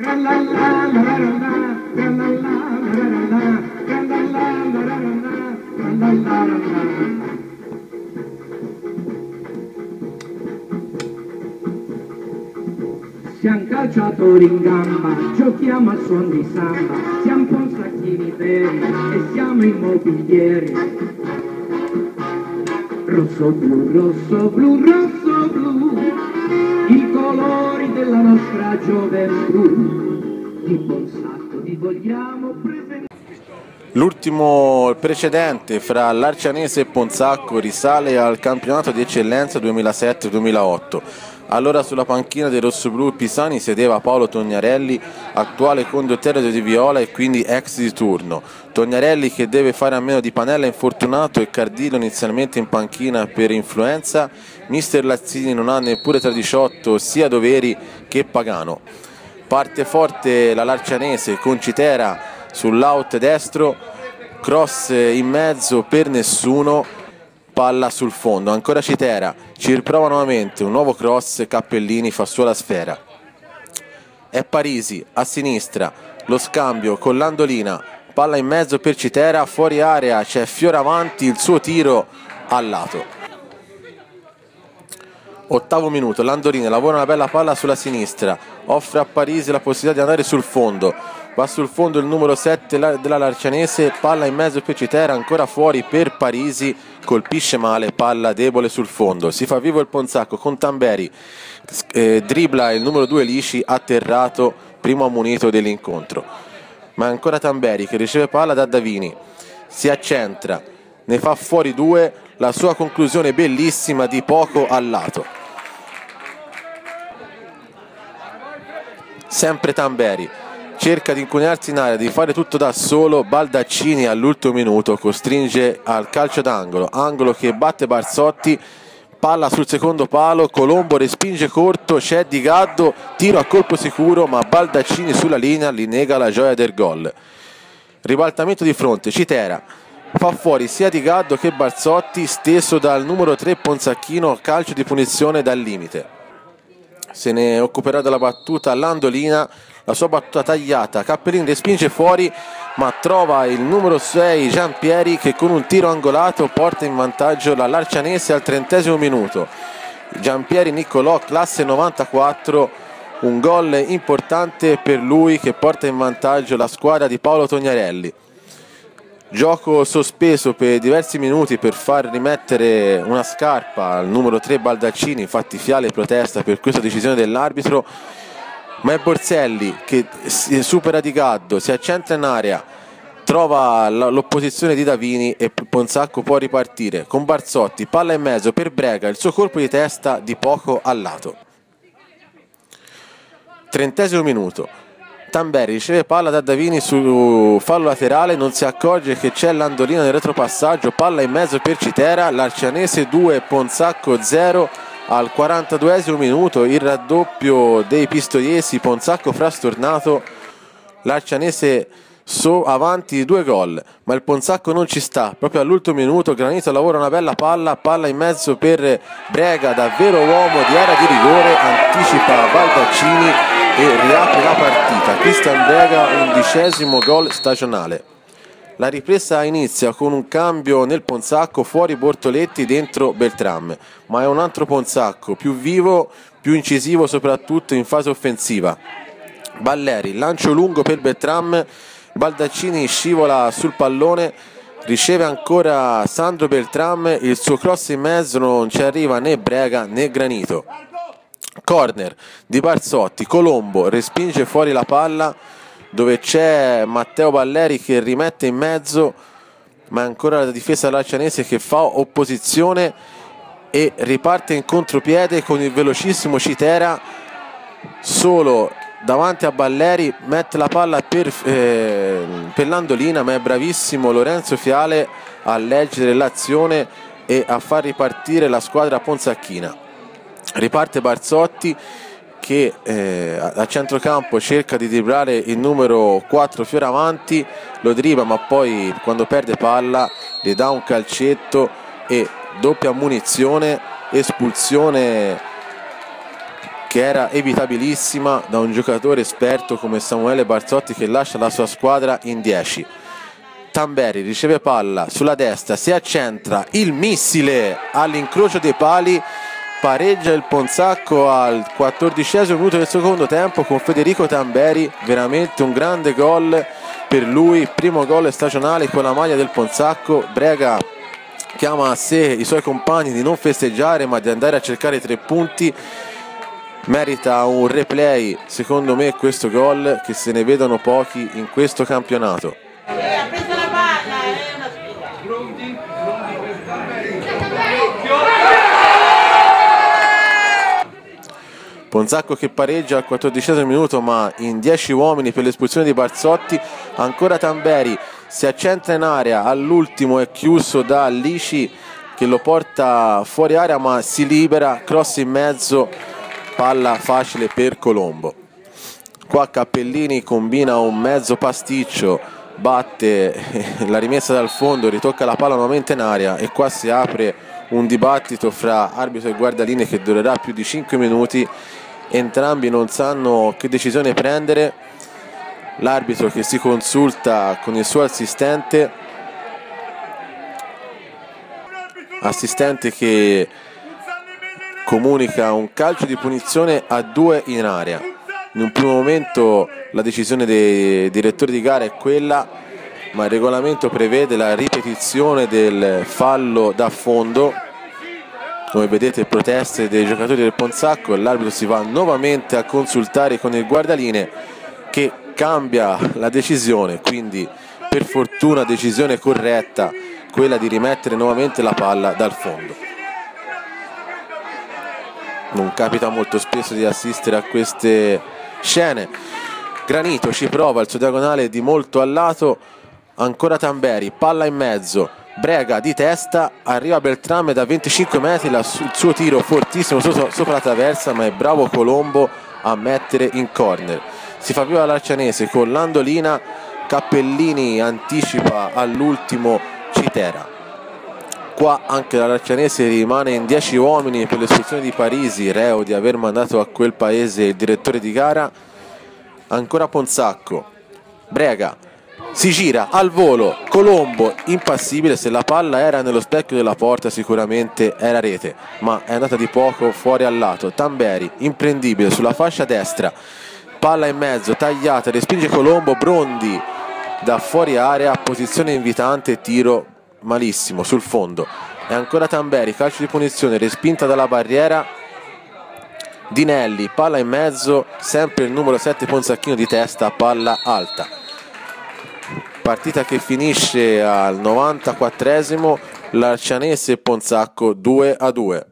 Siamo calciatori in gamba, giochiamo a suon di samba, siamo consacchini veri e siamo immobilieri. Rosso blu, rosso blu, rosso i colori della nostra gioventù. Di buon sacco vi vogliamo presentare. L'ultimo precedente fra l'Arcianese e Ponzacco risale al campionato di eccellenza 2007-2008. Allora sulla panchina dei rossoblù pisani sedeva Paolo Tognarelli, attuale condottiero di Viola e quindi ex di turno. Tognarelli che deve fare a meno di Panella infortunato e Cardillo inizialmente in panchina per influenza. Mister Lazzini non ha neppure tra 18 sia doveri che Pagano. Parte forte la Larcianese con Citera sull'out destro, cross in mezzo per nessuno, palla sul fondo, ancora Citera, ci riprova nuovamente, un nuovo cross, Cappellini fa sua la sfera. È Parisi a sinistra, lo scambio con Landolina, palla in mezzo per Citera, fuori area. C'è Fioravanti, il suo tiro al lato. Ottavo minuto, Landolina lavora una bella palla sulla sinistra, offre a Parisi la possibilità di andare sul fondo, va sul fondo il numero 7 della Larcianese, palla in mezzo per Citera, ancora fuori per Parisi, colpisce male, palla debole sul fondo, si fa vivo il Ponzacco con Tamberi, eh, dribbla il numero 2 Lici, atterrato, primo ammonito dell'incontro, ma ancora Tamberi che riceve palla da Davini, si accentra, ne fa fuori due, la sua conclusione bellissima di poco al lato. Sempre Tamberi cerca di incunearsi in area, di fare tutto da solo, Baldaccini all'ultimo minuto costringe al calcio d'angolo, angolo che batte Barzotti, palla sul secondo palo, Colombo respinge corto, c'è Di Gaddo, tiro a colpo sicuro ma Baldaccini sulla linea gli nega la gioia del gol. Ribaltamento di fronte, Citera fa fuori sia Di Gaddo che Barzotti, steso dal numero 3 Ponzacchino, calcio di punizione dal limite. Se ne occuperà della battuta Landolina, la sua battuta tagliata, Cappellini respinge fuori ma trova il numero 6 Giampieri che con un tiro angolato porta in vantaggio la Larcianese al trentesimo minuto. Giampieri Niccolò, classe 94, un gol importante per lui che porta in vantaggio la squadra di Paolo Tognarelli. Gioco sospeso per diversi minuti per far rimettere una scarpa al numero 3 Baldaccini, infatti Fiale protesta per questa decisione dell'arbitro ma è Borselli che supera Di Gaddo, si accentra in area, trova l'opposizione di Davini e Ponzacco può ripartire con Barzotti, palla in mezzo per Brega, il suo colpo di testa di poco al lato. Trentesimo minuto, Tamberi riceve palla da Davini su fallo laterale, non si accorge che c'è Landolino nel retropassaggio, palla in mezzo per Citera, l'Arcianese 2, Ponzacco 0 al 42 minuto il raddoppio dei pistoliesi Ponzacco frastornato l'Arcianese so avanti due gol. Ma il Ponzacco non ci sta. Proprio all'ultimo minuto Granito lavora una bella palla palla in mezzo per Brega davvero uomo di area di rigore anticipa Baldaccini e riapre la partita. Cristian Brega undicesimo gol stagionale la ripresa inizia con un cambio nel Ponzacco fuori Bortoletti dentro Beltram, ma è un altro Ponzacco più vivo, più incisivo soprattutto in fase offensiva. Balleri, lancio lungo per Beltram, Baldaccini scivola sul pallone, riceve ancora Sandro Beltram, il suo cross in mezzo non ci arriva né Brega né Granito. Corner di Barzotti, Colombo respinge fuori la palla dove c'è Matteo Balleri che rimette in mezzo ma ancora la difesa lacianese che fa opposizione e riparte in contropiede con il velocissimo Citera solo davanti a Balleri mette la palla per, eh, per Landolina ma è bravissimo Lorenzo Fiale a leggere l'azione e a far ripartire la squadra Ponzacchina. Riparte Barzotti che eh, a centrocampo cerca di dribblare il numero 4 Fioravanti, lo dribla ma poi quando perde palla gli dà un calcetto e doppia munizione, espulsione che era evitabilissima da un giocatore esperto come Samuele Barzotti che lascia la sua squadra in 10. Tamberi riceve palla sulla destra, si accentra il missile all'incrocio dei pali, pareggia il Ponzacco al quattordicesimo minuto del secondo tempo con Federico Tamberi, veramente un grande gol per lui, primo gol stagionale con la maglia del Ponzacco, Brega chiama a sé i suoi compagni di non festeggiare ma di andare a cercare tre punti. Merita un replay secondo me questo gol che se ne vedono pochi in questo campionato Ponzacco che pareggia al 14 minuto ma in 10 uomini per l'espulsione di Barzotti ancora Tamberi si accentra in area all'ultimo è chiuso da Lici che lo porta fuori area ma si libera cross in mezzo palla facile per Colombo. Qua Cappellini combina un mezzo pasticcio batte la rimessa dal fondo ritocca la palla nuovamente in aria e qua si apre un dibattito fra arbitro e guardaline che durerà più di 5 minuti entrambi non sanno che decisione prendere. L'arbitro che si consulta con il suo assistente. Assistente che comunica un calcio di punizione a due in area. In un primo momento la decisione dei direttori di gara è quella ma il regolamento prevede la ripetizione del fallo da fondo come vedete proteste dei giocatori del Ponzacco. L'arbitro si va nuovamente a consultare con il guardaline che cambia la decisione. Quindi per fortuna decisione corretta quella di rimettere nuovamente la palla dal fondo. Non capita molto spesso di assistere a queste scene. Granito ci prova il suo diagonale di molto a lato. Ancora Tamberi, palla in mezzo Brega di testa, arriva Beltrame da 25 metri, il suo tiro fortissimo sopra la traversa, ma è bravo Colombo a mettere in corner. Si fa viva l'Arcianese con l'Andolina, Cappellini anticipa all'ultimo Citera. Qua anche l'Arcianese rimane in 10 uomini per l'espulsione di Parisi, reo di aver mandato a quel paese il direttore di gara. Ancora Ponzacco, Brega si gira al volo Colombo impassibile se la palla era nello specchio della porta sicuramente era rete ma è andata di poco fuori al lato. Tamberi imprendibile sulla fascia destra palla in mezzo tagliata respinge Colombo Brondi da fuori area posizione invitante tiro malissimo sul fondo. E ancora Tamberi calcio di punizione respinta dalla barriera Dinelli palla in mezzo sempre il numero 7 Ponzacchino di testa palla alta partita che finisce al 94esimo l'Arcianese Ponzacco 2 a 2